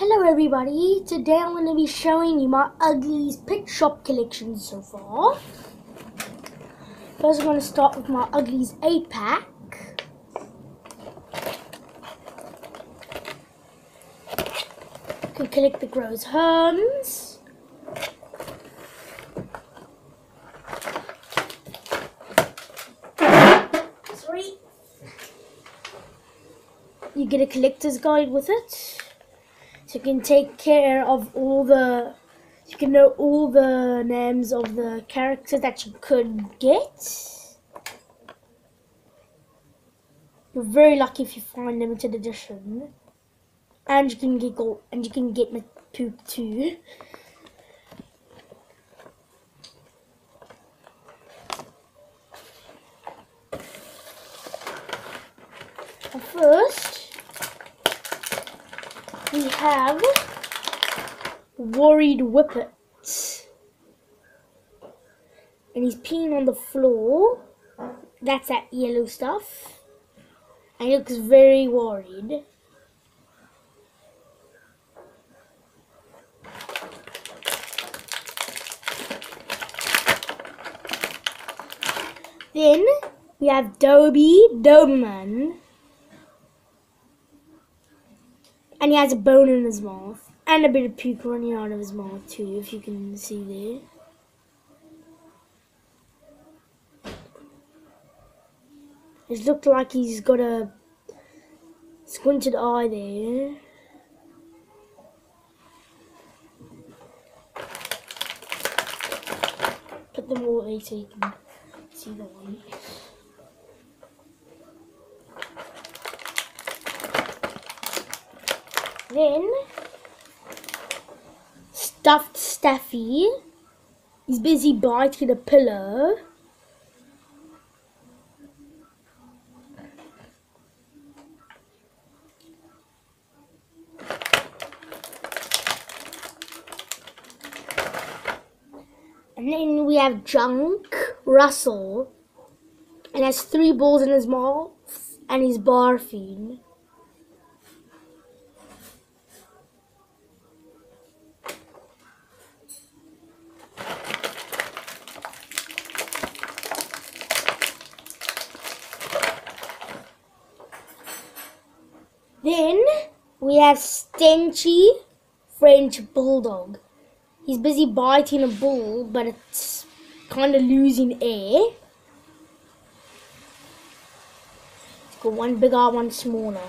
Hello everybody, today I'm going to be showing you my Uglies Pet Shop collection so far. First I'm going to start with my Uglies 8 pack. You can collect the Grows Herms. Sorry. You get a collector's guide with it. So you can take care of all the, you can know all the names of the characters that you could get. You're very lucky if you find limited edition. And you can get gold, and you can get poop too. first, we have Worried Whippet. And he's peeing on the floor. That's that yellow stuff. And he looks very worried. Then we have Dobie Doberman. And he has a bone in his mouth. And a bit of puke running out of his mouth too, if you can see there. It looked like he's got a squinted eye there. Put them all away so you can see the one. Then, stuffed Staffy. He's busy biting a pillow. And then we have Junk Russell. And has three balls in his mouth. And he's barfing. Then we have Stenchy French Bulldog. He's busy biting a bull, but it's kind of losing air. He's got one bigger, one smaller.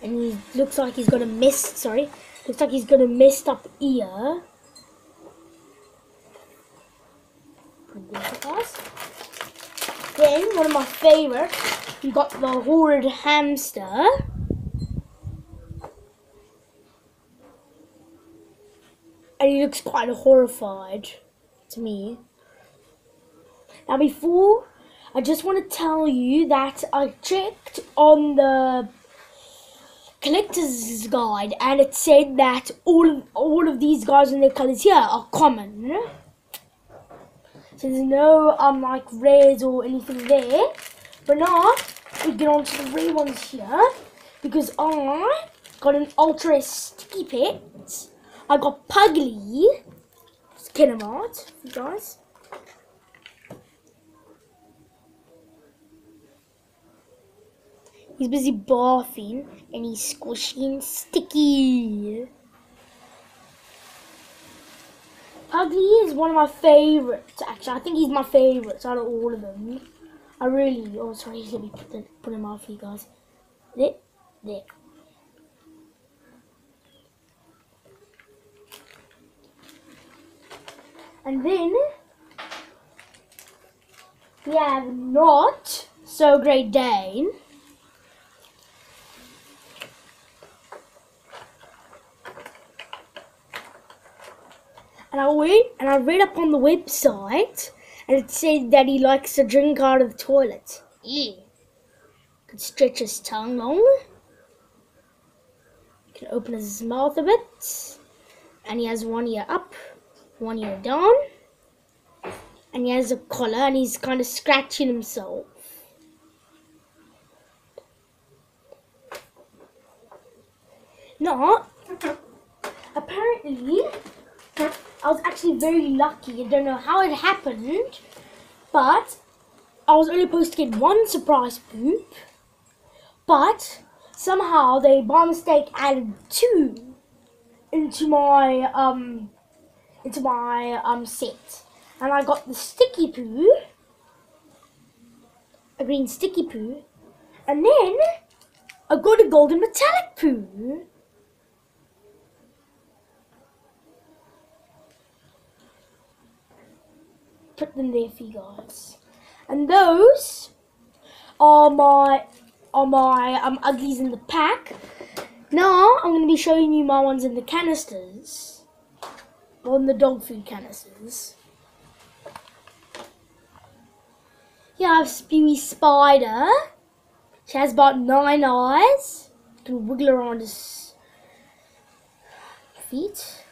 And he looks like he's got a messed, sorry, looks like he's got a messed up ear. Then, one of my favorites, you got the horrid hamster. And he looks quite horrified to me. Now before, I just want to tell you that I checked on the collector's guide and it said that all, all of these guys and their colours here are common. So there's no um like rares or anything there. But now we get on to the rare ones here because I got an ultra sticky pet. I got Pugly. You guys. He's busy barfing and he's squishy and sticky. Pugly is one of my favorites, actually. I think he's my favorite out of all of them. I really, oh sorry, let me put, the, put him off for you guys. There, there. And then we have not so great Dane. And I went and I read up on the website and it said that he likes to drink out of the toilet. Yeah. Could stretch his tongue long. Can open his mouth a bit. And he has one ear up, one ear down. And he has a collar and he's kind of scratching himself. Not. Apparently, I was actually very lucky. I don't know how it happened, but I was only supposed to get one surprise poop, but somehow they by mistake added two into my um into my um set, and I got the sticky poo, a green sticky poo, and then I got a golden metallic poo. Put them there for you guys. And those are my are my um uglies in the pack. Now I'm gonna be showing you my ones in the canisters. On the dog food canisters. Here I have Spewy Spider. She has about nine eyes. Can wiggle around his feet.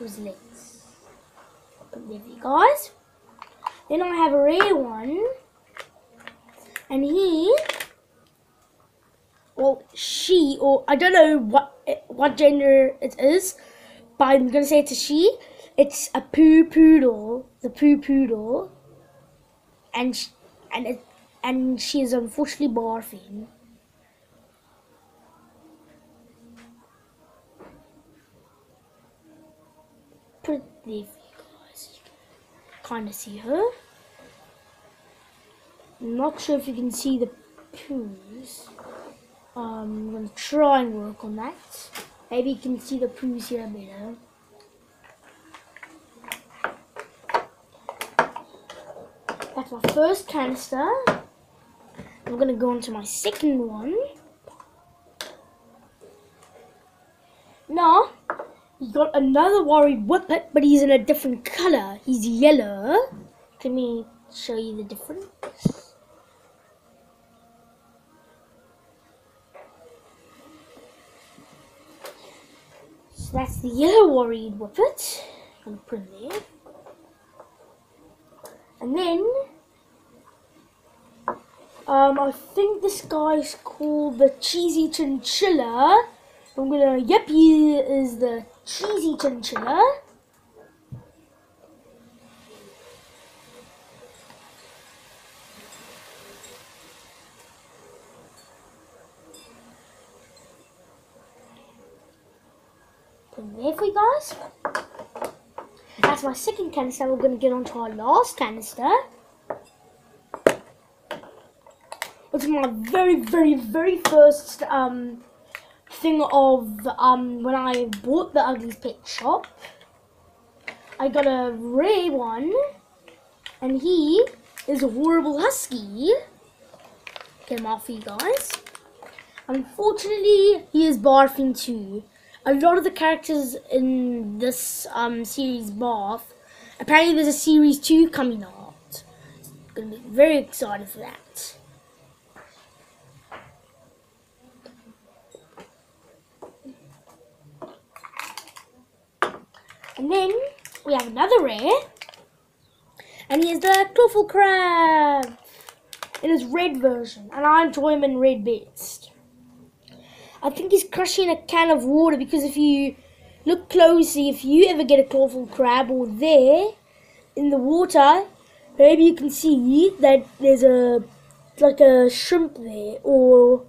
His legs. There you guys. Then I have a rare one. And he, she, or I don't know what what gender it is, but I'm gonna say it's a she. It's a poo poodle, the poo poodle, and sh- and it and she is unfortunately barfing. It you guys. Kind of see her. I'm not sure if you can see the poos. Um, I'm gonna try and work on that. Maybe you can see the poos here better. That's my first canister. I'm gonna go on to my second one. Now, he's got another worried whippet, but he's in a different color. He's yellow. Let me show you the difference. So that's the yellow worried whippet. I'm gonna put it there. And then, um, I think this guy's called the Cheesy Chinchilla. I'm gonna, yep, he is the Cheesy Chinchilla. You guys. That's my second canister. We're going to get on to our last canister. It's my very, very, very first um, thing of um, when I bought the Uglies Pet Shop. I got a Ray one, and he is a horrible husky. Get him off you guys. Unfortunately, he is barfing too a lot of the characters in this um, series bath. Apparently, there's a series two coming out. Gonna be very excited for that. And then we have another rare, and he is the Clawful Crab in his red version, and I enjoy him in red best. I think he's crushing a can of water because if you look closely, if you ever get a clawful crab or there in the water, maybe you can see that there's a like a shrimp there or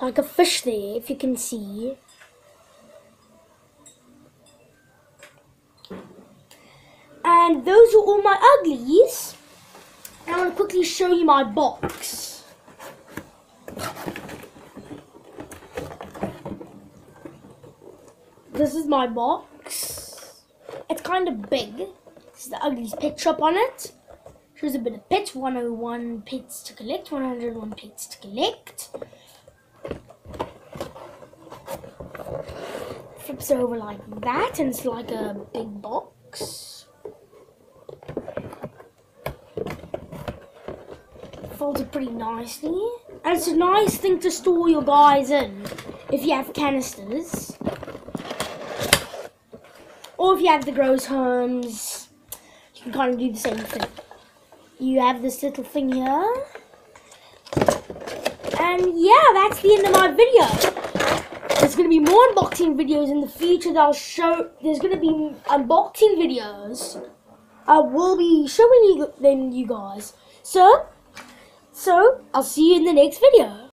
like a fish there if you can see. And those are all my uglies. I want to quickly show you my box. This is my box. It's kind of big. This is the ugliest pet shop on it. Shows a bit of pets. 101 pets to collect. 101 pets to collect. Flips over like that and it's like a big box. Folds it pretty nicely. And it's a nice thing to store your guys in if you have canisters. Or if you have the grows homes, you can kind of do the same thing. You have this little thing here. And yeah, that's the end of my video. There's gonna be more unboxing videos in the future that I'll show. There's gonna be unboxing videos. I will be showing you them, you guys. So, so I'll see you in the next video.